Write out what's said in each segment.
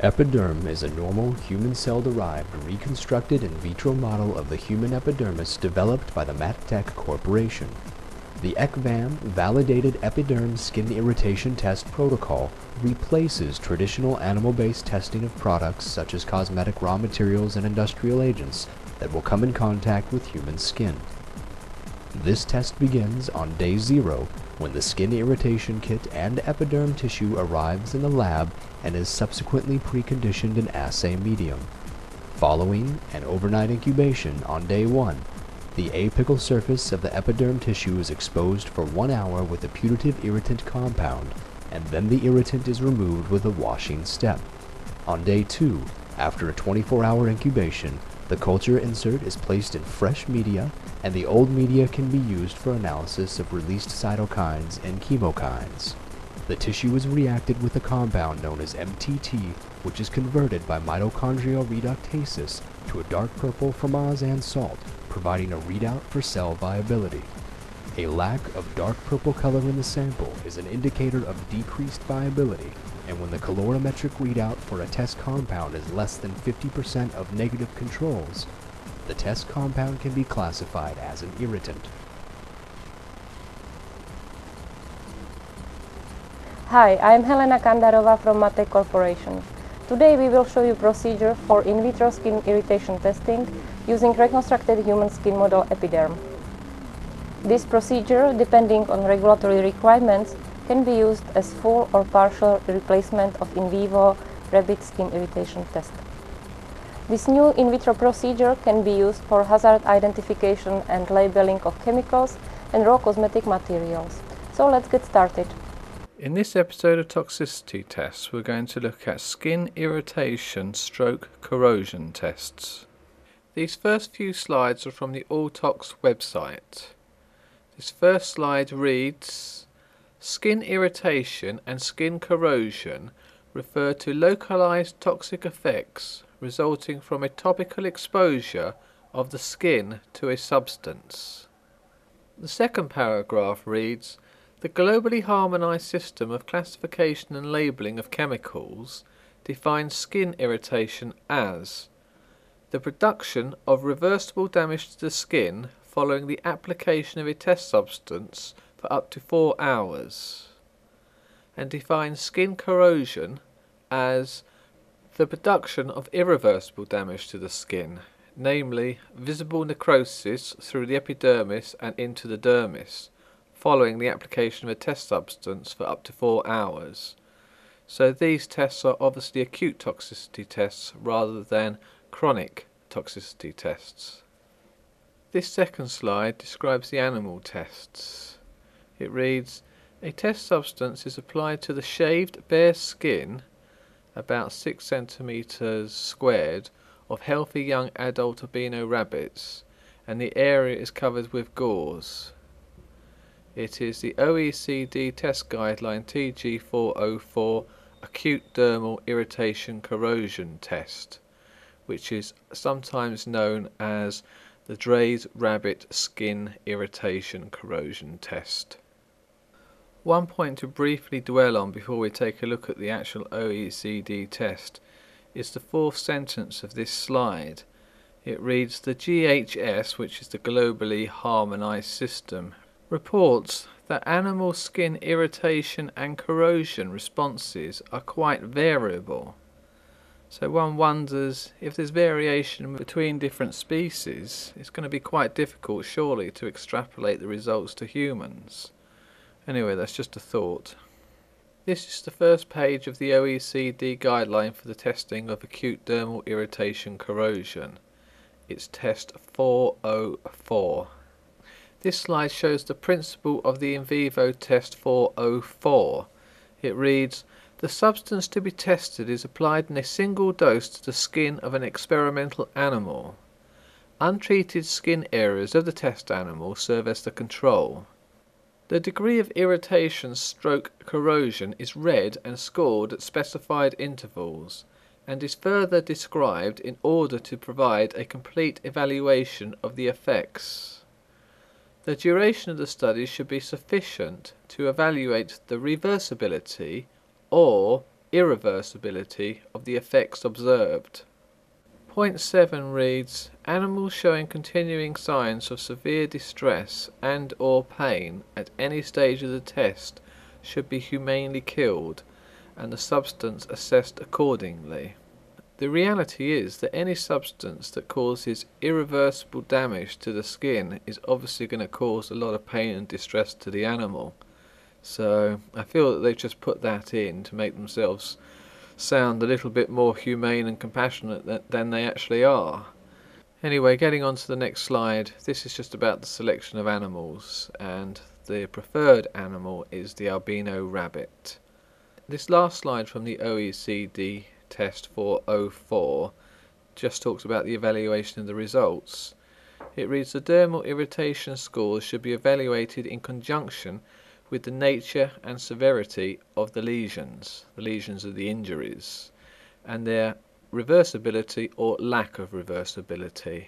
Epiderm is a normal, human cell-derived, reconstructed in vitro model of the human epidermis developed by the MatTek Corporation. The ECVAM Validated Epiderm Skin Irritation Test Protocol replaces traditional animal-based testing of products such as cosmetic raw materials and industrial agents that will come in contact with human skin. This test begins on day zero when the skin irritation kit and epiderm tissue arrives in the lab and is subsequently preconditioned in assay medium. Following an overnight incubation on day 1, the apical surface of the epiderm tissue is exposed for one hour with a putative irritant compound, and then the irritant is removed with a washing step. On day 2, after a 24-hour incubation, the culture insert is placed in fresh media and the old media can be used for analysis of released cytokines and chemokines. The tissue is reacted with a compound known as MTT, which is converted by mitochondrial reductases to a dark purple formazan salt, providing a readout for cell viability. A lack of dark purple color in the sample is an indicator of decreased viability, and when the colorimetric readout for a test compound is less than 50% of negative controls, the test compound can be classified as an irritant. Hi, I'm Helena Kandarova from MatTek Corporation. Today we will show you procedure for in vitro skin irritation testing using reconstructed human skin model epiderm. This procedure, depending on regulatory requirements, can be used as full or partial replacement of in vivo rabbit skin irritation test. This new in vitro procedure can be used for hazard identification and labeling of chemicals and raw cosmetic materials. So let's get started. In this episode of Toxicity Tests, we're going to look at skin irritation stroke corrosion tests. These first few slides are from the AltTox website. This first slide reads, Skin irritation and skin corrosion refer to localized toxic effects resulting from a topical exposure of the skin to a substance. The second paragraph reads, The globally harmonized system of classification and labeling of chemicals defines skin irritation as the production of reversible damage to the skin following the application of a test substance for up to four hours, and defines skin corrosion as the production of irreversible damage to the skin, namely visible necrosis through the epidermis and into the dermis, following the application of a test substance for up to four hours. So these tests are obviously acute toxicity tests rather than chronic toxicity tests. This second slide describes the animal tests. It reads, a test substance is applied to the shaved bare skin about 6 centimeters squared of healthy young adult albino rabbits and the area is covered with gauze. It is the OECD test guideline TG404 acute dermal irritation corrosion test which is sometimes known as the Draize rabbit skin irritation corrosion test. One point to briefly dwell on before we take a look at the actual OECD test is the fourth sentence of this slide. It reads, the GHS, which is the globally harmonized system, reports that animal skin irritation and corrosion responses are quite variable. So one wonders if there's variation between different species, it's going to be quite difficult surely to extrapolate the results to humans. Anyway, that's just a thought. This is the first page of the OECD guideline for the testing of acute dermal irritation corrosion. It's test 404. This slide shows the principle of the in vivo test 404. It reads, the substance to be tested is applied in a single dose to the skin of an experimental animal. Untreated skin areas of the test animal serve as the control. The degree of irritation stroke corrosion is read and scored at specified intervals and is further described in order to provide a complete evaluation of the effects. The duration of the study should be sufficient to evaluate the reversibility or irreversibility of the effects observed. Point 7 reads, Animals showing continuing signs of severe distress and or pain at any stage of the test should be humanely killed and the substance assessed accordingly. The reality is that any substance that causes irreversible damage to the skin is obviously going to cause a lot of pain and distress to the animal. So I feel that they've just put that in to make themselves sound a little bit more humane and compassionate than they actually are. Anyway, getting on to the next slide, this is just about the selection of animals, and the preferred animal is the albino rabbit. This last slide from the OECD test 404 just talks about the evaluation of the results. It reads the dermal irritation scores should be evaluated in conjunction with the nature and severity of the lesions, the lesions of the injuries, and their reversibility or lack of reversibility.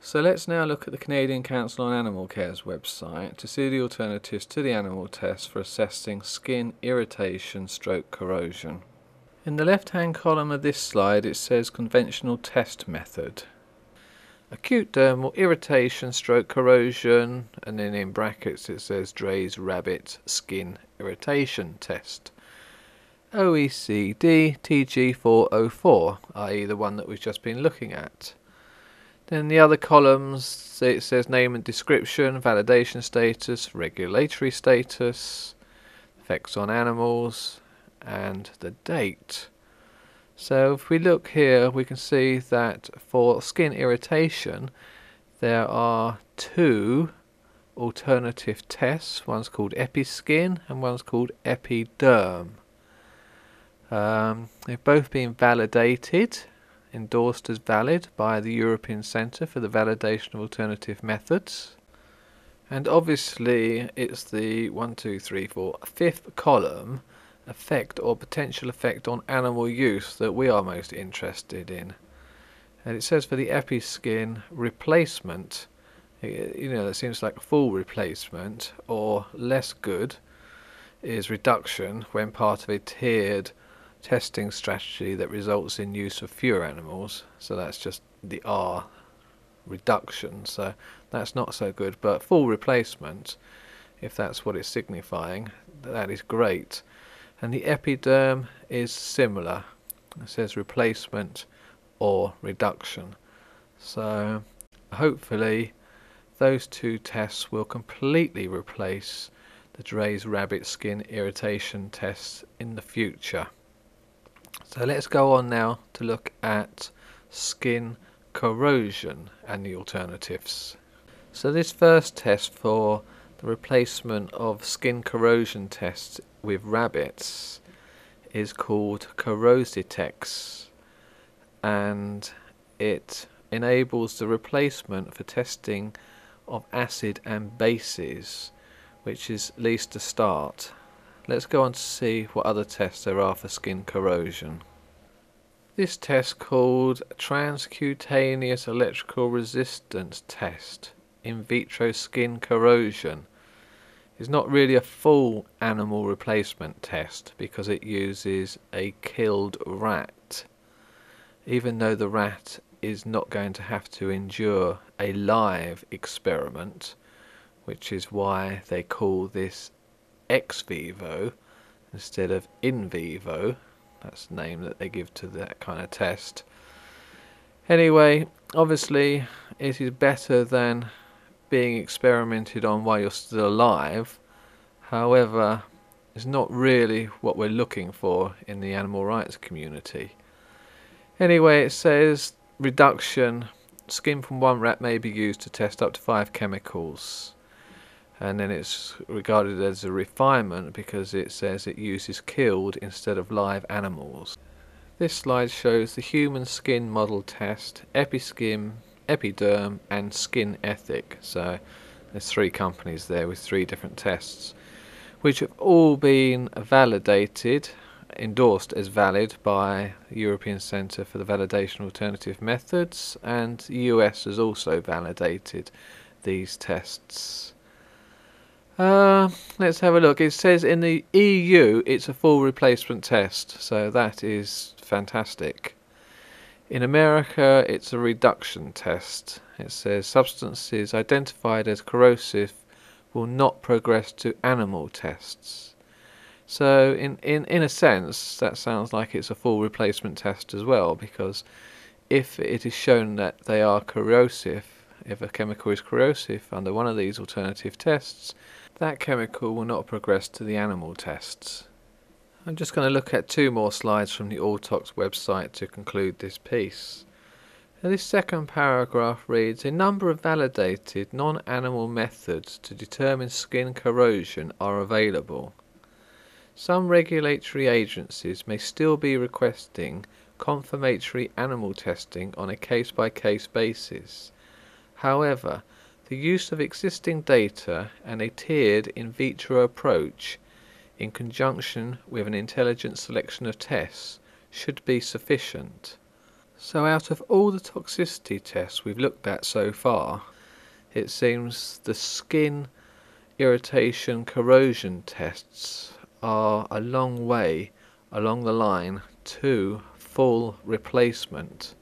So let's now look at the Canadian Council on Animal Care's website to see the alternatives to the animal test for assessing skin irritation stroke corrosion. In the left hand column of this slide it says conventional test method. Acute dermal irritation stroke corrosion and then in brackets it says Draize rabbit skin irritation test. OECD TG404, i.e. the one that we've just been looking at. Then the other columns it says name and description, validation status, regulatory status, effects on animals, and the date. So if we look here we can see that for skin irritation there are two alternative tests. One's called EpiSkin and one's called EpiDerm. Um, they've both been validated, endorsed as valid by the European Centre for the Validation of Alternative Methods. And obviously it's the one, two, three, four, fifth column effect or potential effect on animal use that we are most interested in. And it says for the episkin replacement, you know, it seems like full replacement or less good is reduction when part of a tiered testing strategy that results in use of fewer animals. So that's just the R reduction. So that's not so good. But full replacement, if that's what it's signifying, that is great and the epiderm is similar. It says replacement or reduction. So hopefully those two tests will completely replace the Draize rabbit skin irritation tests in the future. So let's go on now to look at skin corrosion and the alternatives. So this first test for the replacement of skin corrosion tests with rabbits is called Corrositex and it enables the replacement for testing of acid and bases which is at least a start. Let's go on to see what other tests there are for skin corrosion. This test called transcutaneous electrical resistance test in vitro skin corrosion is not really a full animal replacement test because it uses a killed rat even though the rat is not going to have to endure a live experiment which is why they call this ex vivo instead of in vivo. That's the name that they give to that kind of test. Anyway obviously it is better than being experimented on while you're still alive. However, it's not really what we're looking for in the animal rights community. Anyway, it says reduction. Skin from one rat may be used to test up to five chemicals. And then it's regarded as a refinement because it says it uses killed instead of live animals. This slide shows the human skin model test, EpiSkin Epiderm and SkinEthic. So there's three companies there with three different tests, which have all been validated, endorsed as valid by European Centre for the Validation of Alternative Methods, and the US has also validated these tests. Uh, let's have a look. It says in the EU it's a full replacement test, so that is fantastic. In America it's a reduction test. It says substances identified as corrosive will not progress to animal tests. So in, in, in a sense that sounds like it's a full replacement test as well because if it is shown that they are corrosive, if a chemical is corrosive under one of these alternative tests, that chemical will not progress to the animal tests. I'm just going to look at two more slides from the AltTox website to conclude this piece. Now this second paragraph reads, A number of validated non-animal methods to determine skin corrosion are available. Some regulatory agencies may still be requesting confirmatory animal testing on a case-by-case -case basis. However, the use of existing data and a tiered in vitro approach in conjunction with an intelligent selection of tests should be sufficient. So out of all the toxicity tests we've looked at so far, it seems the skin irritation corrosion tests are a long way along the line to full replacement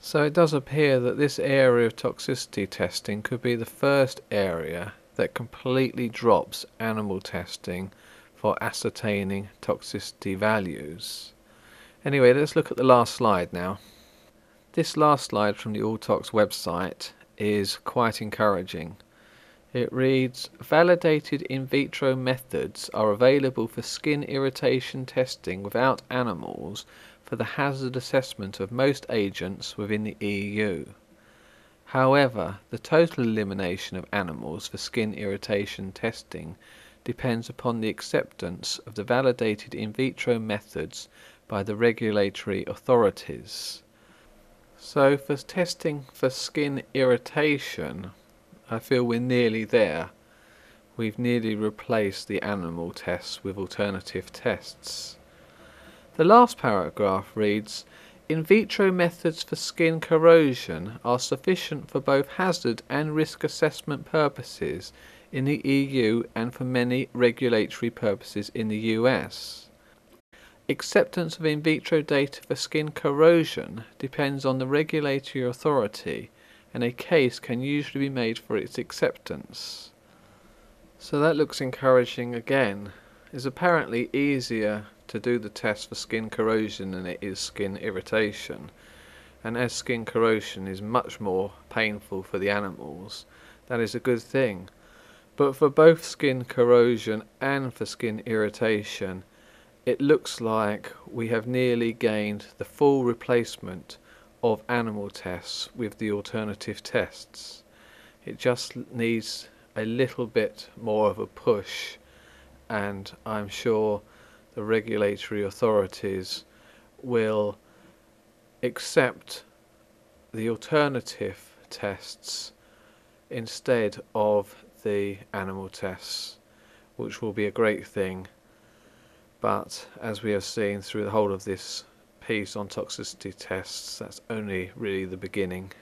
so it does appear that this area of toxicity testing could be the first area that completely drops animal testing for ascertaining toxicity values. Anyway, let's look at the last slide now. This last slide from the AltTox website is quite encouraging. It reads, validated in vitro methods are available for skin irritation testing without animals for the hazard assessment of most agents within the EU. However, the total elimination of animals for skin irritation testing depends upon the acceptance of the validated in vitro methods by the regulatory authorities. So for testing for skin irritation, I feel we're nearly there. We've nearly replaced the animal tests with alternative tests. The last paragraph reads, in vitro methods for skin corrosion are sufficient for both hazard and risk assessment purposes in the EU and for many regulatory purposes in the US. Acceptance of in vitro data for skin corrosion depends on the regulatory authority and a case can usually be made for its acceptance. So that looks encouraging again. It's apparently easier to do the test for skin corrosion than it is skin irritation. And as skin corrosion is much more painful for the animals, that is a good thing. But for both skin corrosion and for skin irritation, it looks like we have nearly gained the full replacement of animal tests with the alternative tests. It just needs a little bit more of a push and I'm sure the regulatory authorities will accept the alternative tests instead of the animal tests, which will be a great thing. But as we have seen through the whole of this piece on toxicity tests, that's only really the beginning.